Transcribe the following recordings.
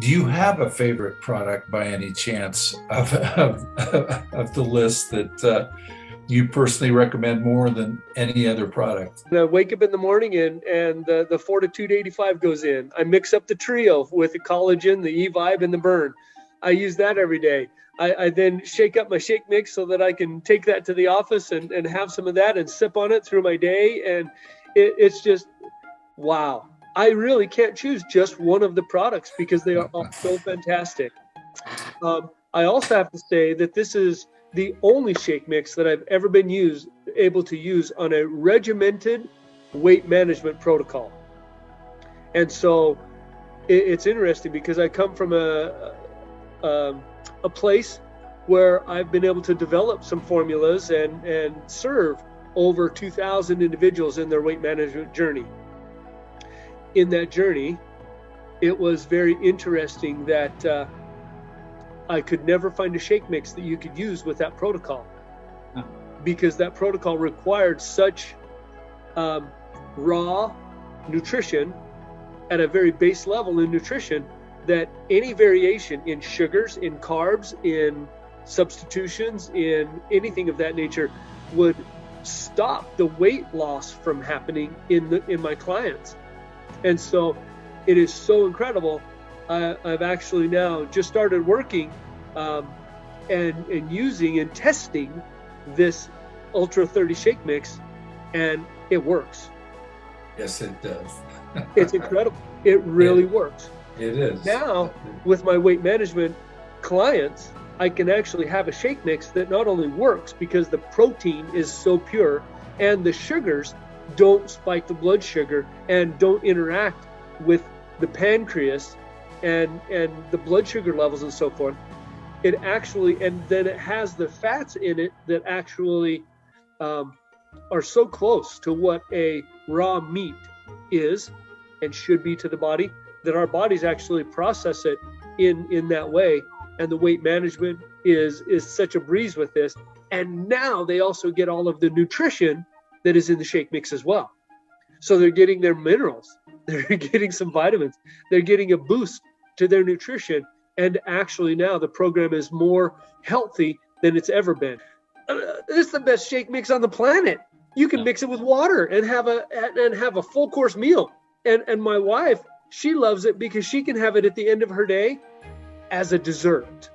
Do you have a favorite product by any chance of, of, of the list that uh, you personally recommend more than any other product? I wake up in the morning and and the, the Fortitude 85 goes in. I mix up the trio with the collagen, the E-Vibe, and the Burn. I use that every day. I, I, then shake up my shake mix so that I can take that to the office and, and have some of that and sip on it through my day. And it, it's just, wow. I really can't choose just one of the products because they are all so fantastic. Um, I also have to say that this is the only shake mix that I've ever been used able to use on a regimented weight management protocol. And so it, it's interesting because I come from a, a, um, a place where I've been able to develop some formulas and, and serve over 2,000 individuals in their weight management journey. In that journey, it was very interesting that uh, I could never find a shake mix that you could use with that protocol huh. because that protocol required such um, raw nutrition at a very base level in nutrition that any variation in sugars, in carbs, in substitutions, in anything of that nature would stop the weight loss from happening in the in my clients. And so it is so incredible I, have actually now just started working um, and, and using and testing this Ultra 30 shake mix, and it works. Yes, it does. it's incredible. It really it, works. It is. Now, with my weight management clients, I can actually have a shake mix that not only works because the protein is so pure and the sugars don't spike the blood sugar and don't interact with the pancreas and and the blood sugar levels and so forth. It actually and then it has the fats in it that actually um, are so close to what a raw meat is and should be to the body that our bodies actually process it in in that way. And the weight management is is such a breeze with this. And now they also get all of the nutrition that is in the shake mix as well. So they're getting their minerals they're getting some vitamins they're getting a boost to their nutrition and actually now the program is more healthy than it's ever been. Uh, this is the best shake mix on the planet. You can mix it with water and have a and have a full course meal. And and my wife she loves it because she can have it at the end of her day as a dessert.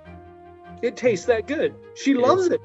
It tastes that good. She loves it